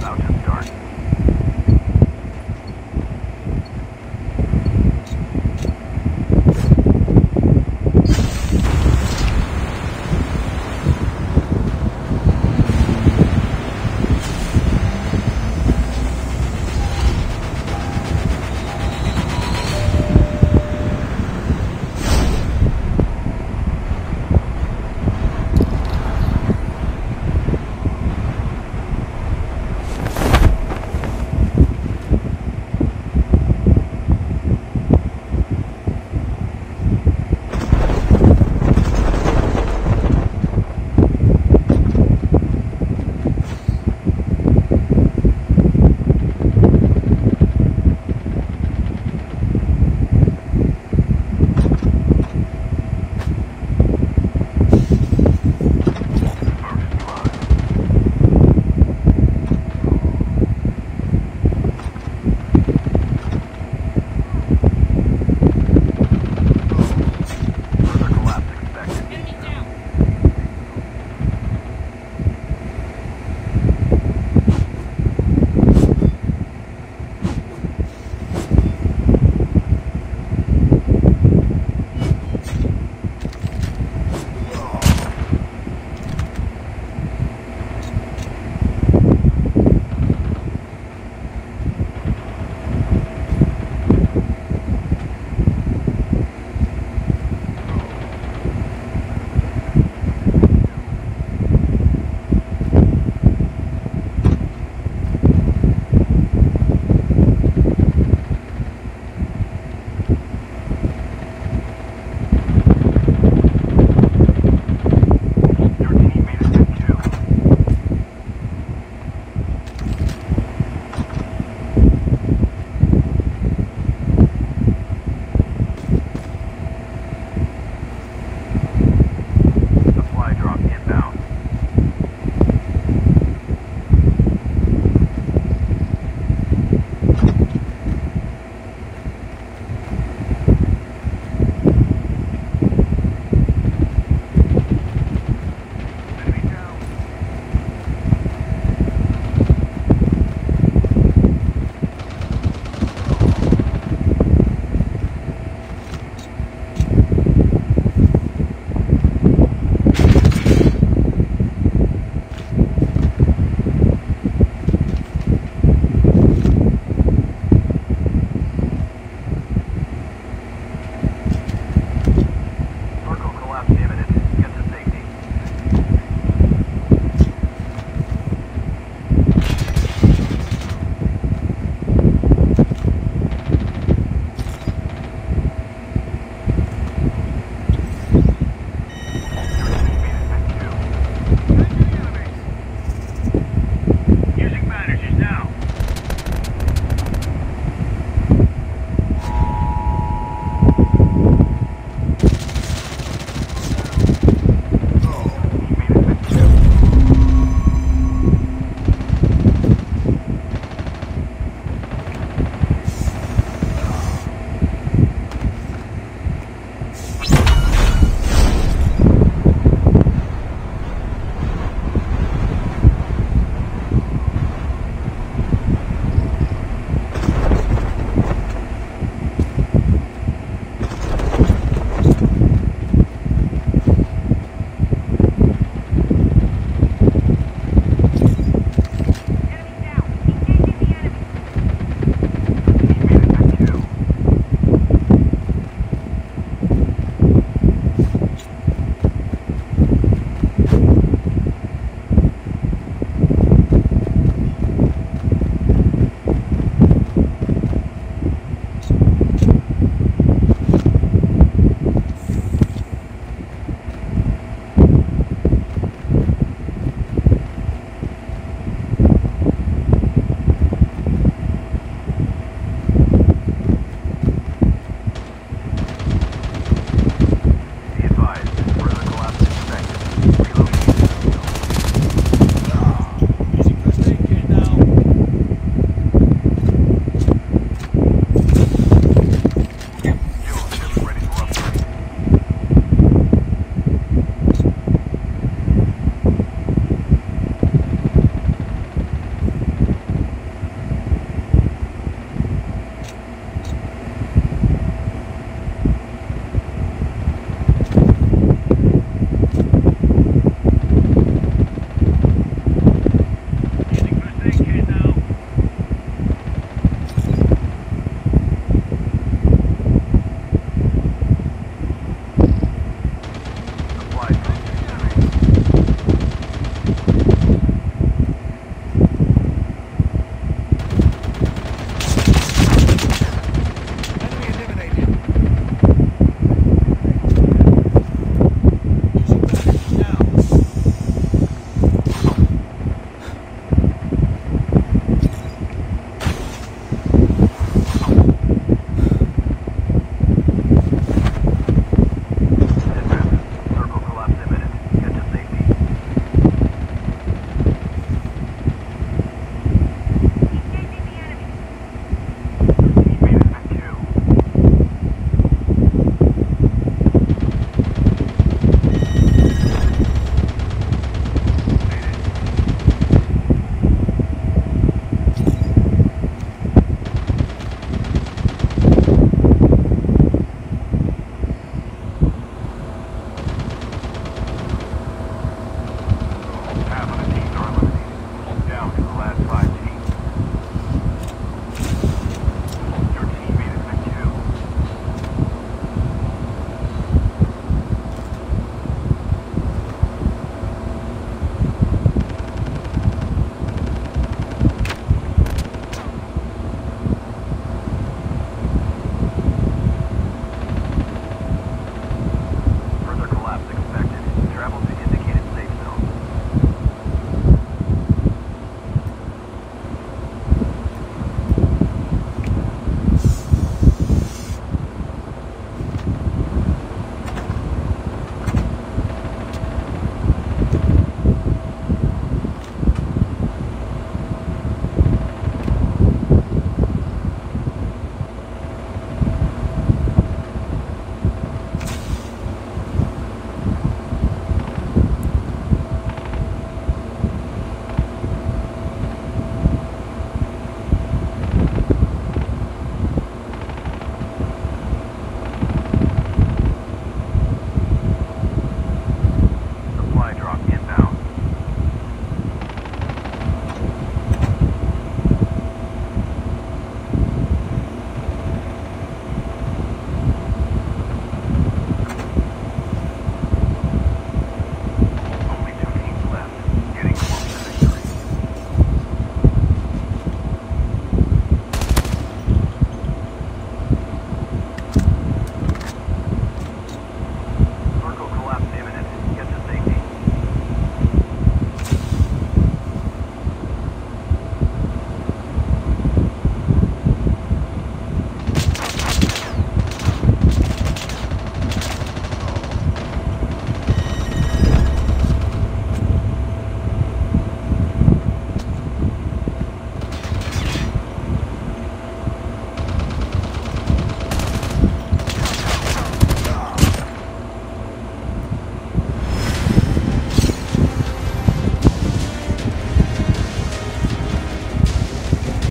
about to start.